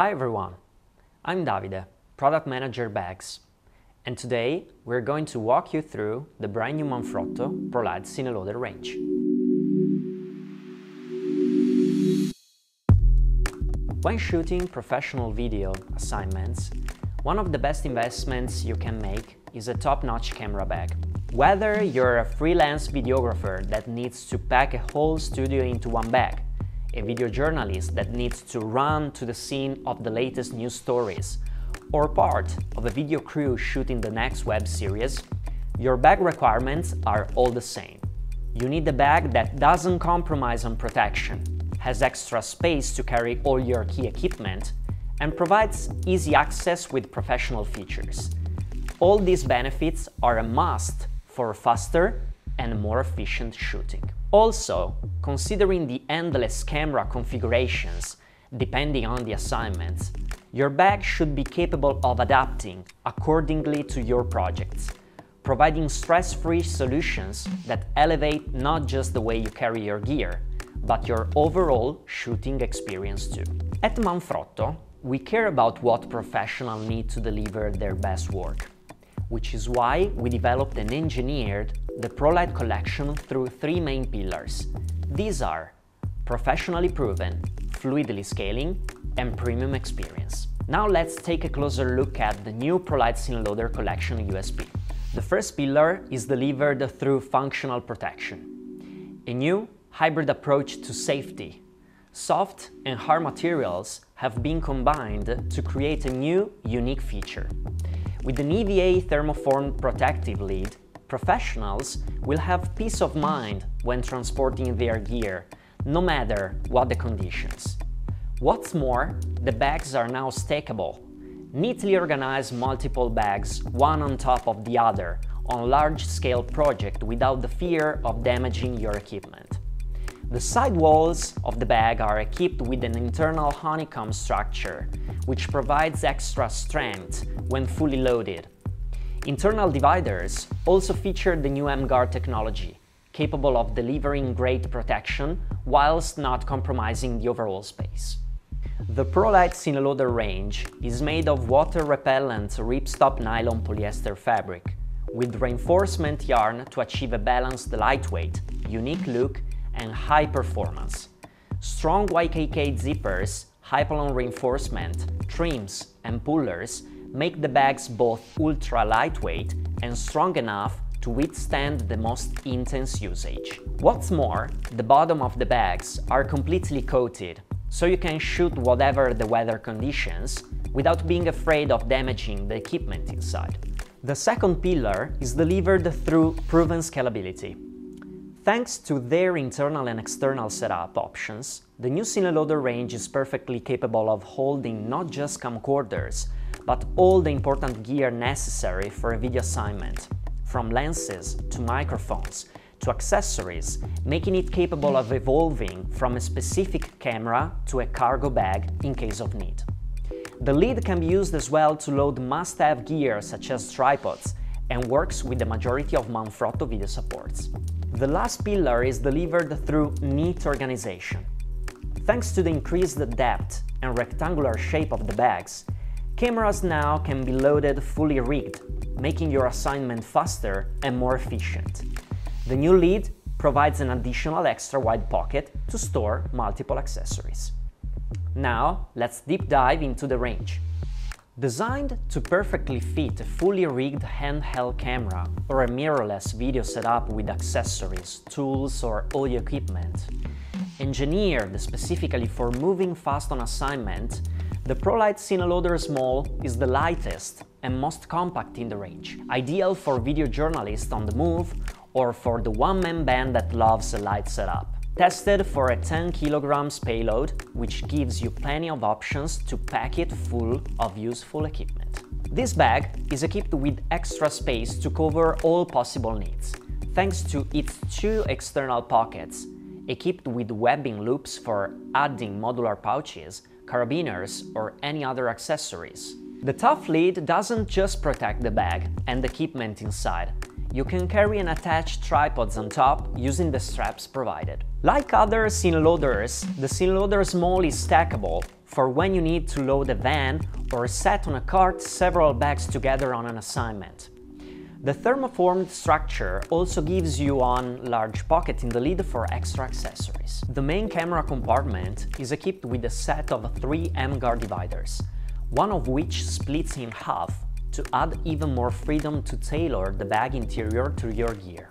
Hi everyone, I'm Davide, Product Manager Bags, and today we're going to walk you through the brand new Manfrotto ProLite Cineloader range. When shooting professional video assignments, one of the best investments you can make is a top-notch camera bag. Whether you're a freelance videographer that needs to pack a whole studio into one bag, a video journalist that needs to run to the scene of the latest news stories, or part of a video crew shooting the next web series, your bag requirements are all the same. You need a bag that doesn't compromise on protection, has extra space to carry all your key equipment, and provides easy access with professional features. All these benefits are a must for faster and more efficient shooting. Also, considering the endless camera configurations depending on the assignments, your bag should be capable of adapting accordingly to your projects, providing stress-free solutions that elevate not just the way you carry your gear, but your overall shooting experience too. At Manfrotto, we care about what professionals need to deliver their best work, which is why we developed and engineered the ProLite collection through three main pillars. These are professionally proven, fluidly scaling, and premium experience. Now let's take a closer look at the new ProLite Cineloader collection USP. The first pillar is delivered through functional protection. A new hybrid approach to safety. Soft and hard materials have been combined to create a new, unique feature. With an EVA thermoform protective lid, professionals will have peace of mind when transporting their gear, no matter what the conditions. What's more, the bags are now stackable. Neatly organize multiple bags, one on top of the other, on large-scale project without the fear of damaging your equipment. The side walls of the bag are equipped with an internal honeycomb structure, which provides extra strength when fully loaded. Internal dividers also feature the new M-Guard technology, capable of delivering great protection whilst not compromising the overall space. The ProLite Cineloader range is made of water-repellent ripstop nylon polyester fabric, with reinforcement yarn to achieve a balanced lightweight, unique look and high performance. Strong YKK zippers, Hypalon reinforcement, trims and pullers make the bags both ultra lightweight and strong enough to withstand the most intense usage. What's more, the bottom of the bags are completely coated, so you can shoot whatever the weather conditions without being afraid of damaging the equipment inside. The second pillar is delivered through proven scalability. Thanks to their internal and external setup options, the new Cineloader range is perfectly capable of holding not just camcorders, but all the important gear necessary for a video assignment, from lenses to microphones to accessories, making it capable of evolving from a specific camera to a cargo bag in case of need. The lid can be used as well to load must-have gear such as tripods and works with the majority of Manfrotto video supports. The last pillar is delivered through neat organization. Thanks to the increased depth and rectangular shape of the bags, cameras now can be loaded fully rigged, making your assignment faster and more efficient. The new lid provides an additional extra wide pocket to store multiple accessories. Now, let's deep dive into the range. Designed to perfectly fit a fully rigged handheld camera or a mirrorless video setup with accessories, tools or audio equipment, engineered specifically for moving fast on assignment, the ProLite Cineloader Small is the lightest and most compact in the range, ideal for video journalists on the move or for the one-man band that loves a light setup. Tested for a 10 kg payload, which gives you plenty of options to pack it full of useful equipment. This bag is equipped with extra space to cover all possible needs, thanks to its two external pockets, equipped with webbing loops for adding modular pouches, carabiners or any other accessories. The tough lid doesn't just protect the bag and the equipment inside, you can carry and attach tripods on top using the straps provided. Like other Cineloaders, the Cineloader Small is stackable, for when you need to load a van or set on a cart several bags together on an assignment. The thermoformed structure also gives you one large pocket in the lid for extra accessories. The main camera compartment is equipped with a set of three M-guard dividers, one of which splits in half to add even more freedom to tailor the bag interior to your gear.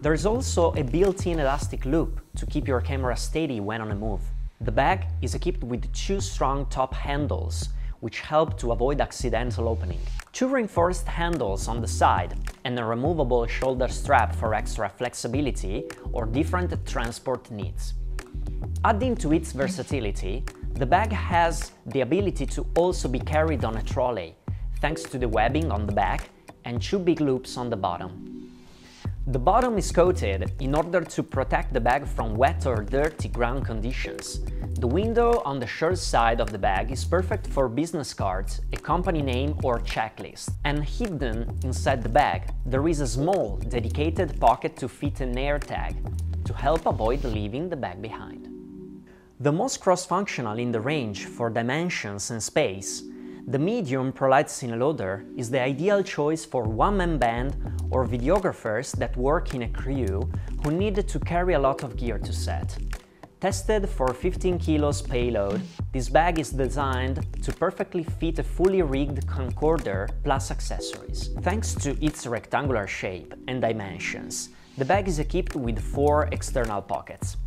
There is also a built-in elastic loop to keep your camera steady when on a move. The bag is equipped with two strong top handles which help to avoid accidental opening. Two reinforced handles on the side and a removable shoulder strap for extra flexibility or different transport needs. Adding to its versatility, the bag has the ability to also be carried on a trolley, thanks to the webbing on the back and two big loops on the bottom. The bottom is coated in order to protect the bag from wet or dirty ground conditions. The window on the short side of the bag is perfect for business cards, a company name or checklist. And hidden inside the bag, there is a small, dedicated pocket to fit an air tag, to help avoid leaving the bag behind. The most cross-functional in the range for dimensions and space the medium ProLite Cineloader is the ideal choice for one-man band or videographers that work in a crew who need to carry a lot of gear to set. Tested for 15 kilos payload, this bag is designed to perfectly fit a fully rigged camcorder plus accessories. Thanks to its rectangular shape and dimensions, the bag is equipped with four external pockets.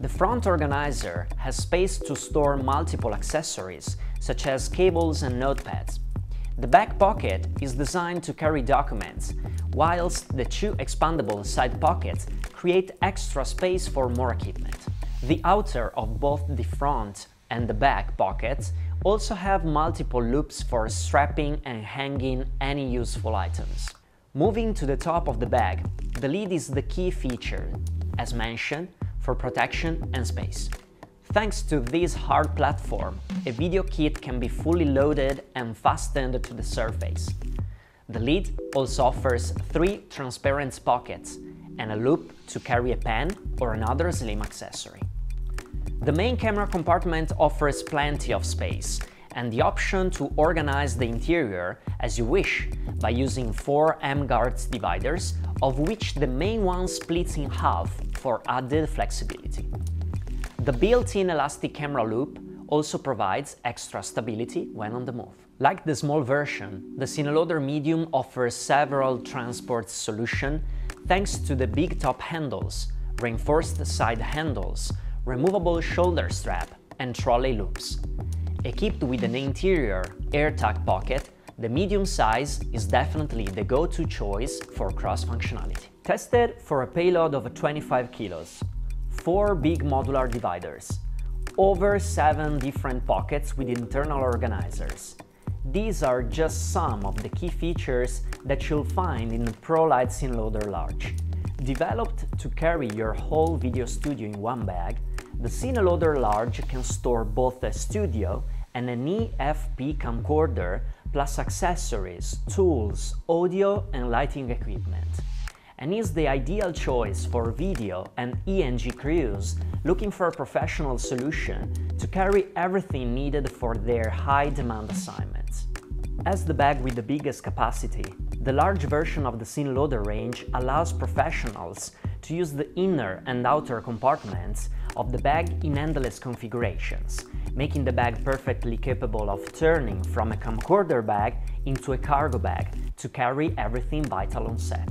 The front organizer has space to store multiple accessories, such as cables and notepads. The back pocket is designed to carry documents, whilst the two expandable side pockets create extra space for more equipment. The outer of both the front and the back pockets also have multiple loops for strapping and hanging any useful items. Moving to the top of the bag, the lid is the key feature. As mentioned, for protection and space. Thanks to this hard platform, a video kit can be fully loaded and fastened to the surface. The lid also offers three transparent pockets and a loop to carry a pen or another slim accessory. The main camera compartment offers plenty of space and the option to organize the interior as you wish by using four M-guards dividers, of which the main one splits in half for added flexibility. The built-in elastic camera loop also provides extra stability when on the move. Like the small version, the Cineloader Medium offers several transport solutions thanks to the big top handles, reinforced side handles, removable shoulder strap, and trolley loops. Equipped with an interior AirTag pocket, the medium size is definitely the go-to choice for cross-functionality. Tested for a payload of 25 kilos, 4 big modular dividers, over 7 different pockets with internal organizers. These are just some of the key features that you'll find in the ProLite Cineloader Large. Developed to carry your whole video studio in one bag, the Cineloader Large can store both a studio and an EFP camcorder plus accessories, tools, audio and lighting equipment and is the ideal choice for video and ENG crews looking for a professional solution to carry everything needed for their high-demand assignments. As the bag with the biggest capacity, the large version of the Cineloader range allows professionals to use the inner and outer compartments of the bag in endless configurations, making the bag perfectly capable of turning from a camcorder bag into a cargo bag to carry everything vital on set.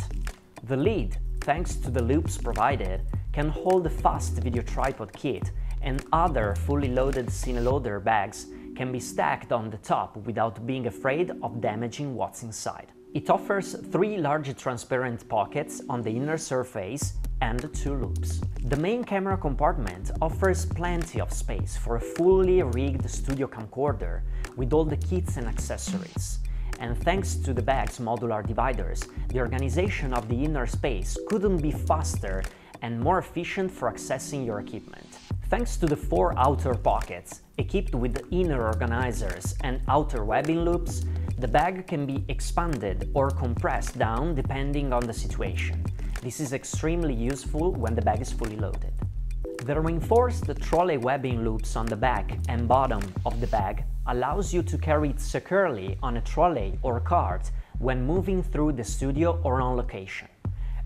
The lid, thanks to the loops provided, can hold a fast video tripod kit and other fully loaded Cineloader bags can be stacked on the top without being afraid of damaging what's inside. It offers three large transparent pockets on the inner surface and two loops. The main camera compartment offers plenty of space for a fully rigged studio camcorder with all the kits and accessories. And thanks to the bag's modular dividers, the organization of the inner space couldn't be faster and more efficient for accessing your equipment. Thanks to the four outer pockets, equipped with inner organizers and outer webbing loops, the bag can be expanded or compressed down depending on the situation. This is extremely useful when the bag is fully loaded. The reinforced trolley webbing loops on the back and bottom of the bag allows you to carry it securely on a trolley or cart when moving through the studio or on location.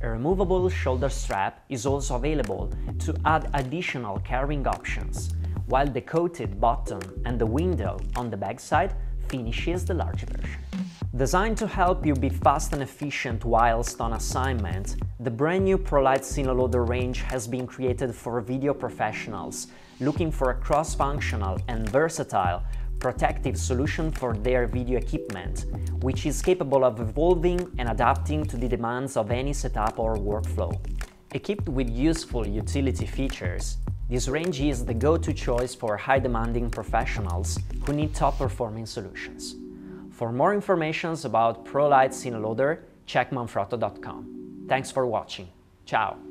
A removable shoulder strap is also available to add additional carrying options, while the coated bottom and the window on the backside finishes the large version. Designed to help you be fast and efficient whilst on assignment, the brand new ProLite Cineloader range has been created for video professionals looking for a cross-functional and versatile protective solution for their video equipment, which is capable of evolving and adapting to the demands of any setup or workflow. Equipped with useful utility features, this range is the go-to choice for high-demanding professionals who need top-performing solutions. For more information about ProLite Cineloader, check manfrotto.com. Thanks for watching. Ciao!